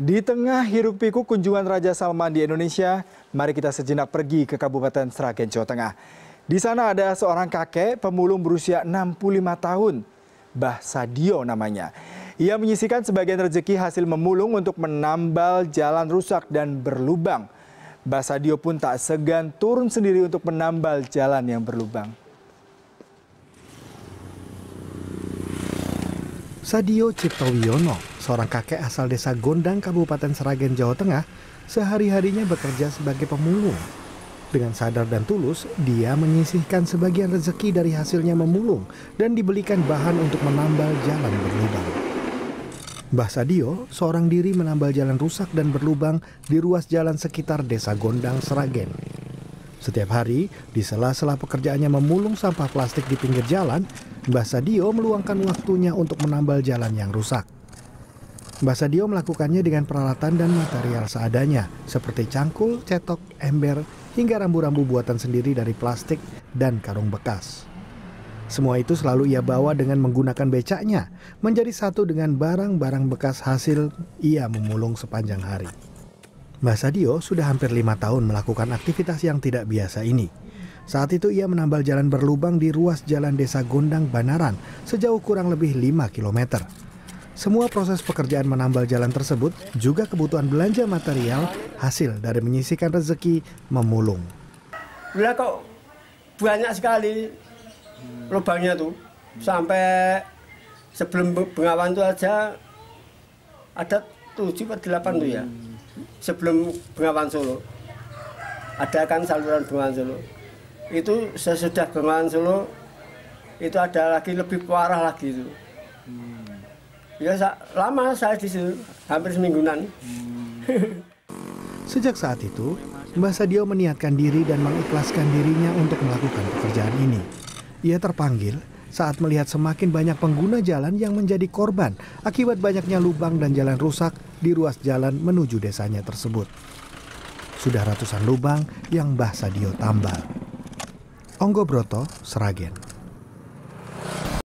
Di tengah hiruk pikuk kunjungan Raja Salman di Indonesia, mari kita sejenak pergi ke Kabupaten Sragen, Jawa Tengah. Di sana ada seorang kakek pemulung berusia 65 tahun, Mbah Sadio namanya. Ia menyisikan sebagian rezeki hasil memulung untuk menambal jalan rusak dan berlubang. Mbah Sadio pun tak segan turun sendiri untuk menambal jalan yang berlubang. Sadio Ciptowiono, seorang kakek asal desa Gondang, Kabupaten Seragen, Jawa Tengah, sehari-harinya bekerja sebagai pemulung. Dengan sadar dan tulus, dia menyisihkan sebagian rezeki dari hasilnya memulung dan dibelikan bahan untuk menambal jalan berlubang. Mbah Sadio, seorang diri menambal jalan rusak dan berlubang di ruas jalan sekitar desa Gondang, Seragen. Setiap hari, di sela-sela pekerjaannya memulung sampah plastik di pinggir jalan, Mbah Sadio meluangkan waktunya untuk menambal jalan yang rusak. Mbah Sadio melakukannya dengan peralatan dan material seadanya, seperti cangkul, cetok, ember, hingga rambu-rambu buatan sendiri dari plastik dan karung bekas. Semua itu selalu ia bawa dengan menggunakan becaknya, menjadi satu dengan barang-barang bekas hasil ia memulung sepanjang hari. Mbah Sadio sudah hampir lima tahun melakukan aktivitas yang tidak biasa ini. Saat itu ia menambal jalan berlubang di ruas jalan desa Gondang Banaran sejauh kurang lebih 5 km. Semua proses pekerjaan menambal jalan tersebut juga kebutuhan belanja material hasil dari menyisikan rezeki memulung. Bila kok banyak sekali lubangnya tuh sampai sebelum Bengawan itu aja ada tujuh atau delapan tuh ya sebelum Bengawan Solo ada kan saluran Bengawan Solo itu sesudah Bengawan Solo itu ada lagi lebih parah lagi itu. Ya lama saya di situ, hampir semingguan. Sejak saat itu, Mbah Sadio meniatkan diri dan mengikhlaskan dirinya untuk melakukan pekerjaan ini. Ia terpanggil saat melihat semakin banyak pengguna jalan yang menjadi korban akibat banyaknya lubang dan jalan rusak di ruas jalan menuju desanya tersebut. Sudah ratusan lubang yang Mbah Sadio tambal. Onggo Broto, Seragen.